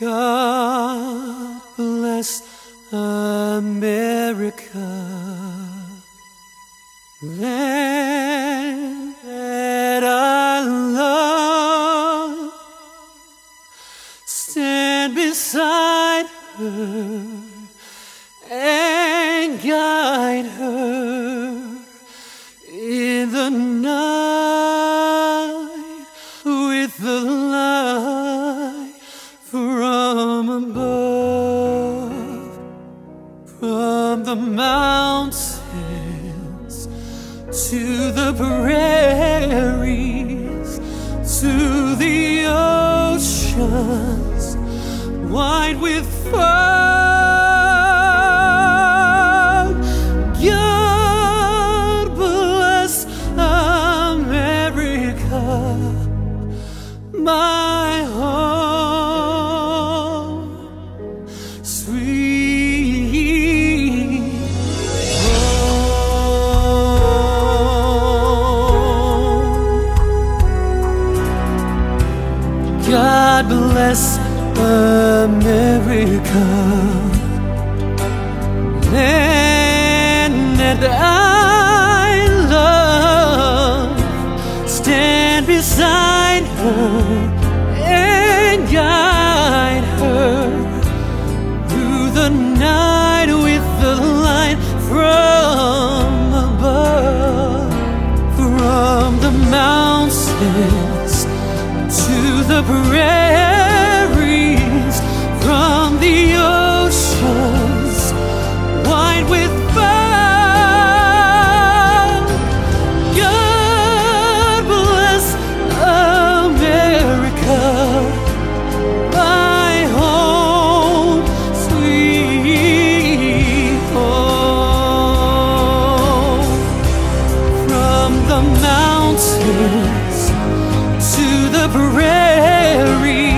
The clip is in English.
God bless America. Land that I love. Stand beside her and guide her in the night with the light from the mountains to the prairies, to the oceans, wide with foam. God bless America, my God bless America Land that I love Stand beside her and guide her Through the night with the light from above From the mountains the prairies, from the oceans, wide with fire. God bless America, my home, sweet home. From the mountains library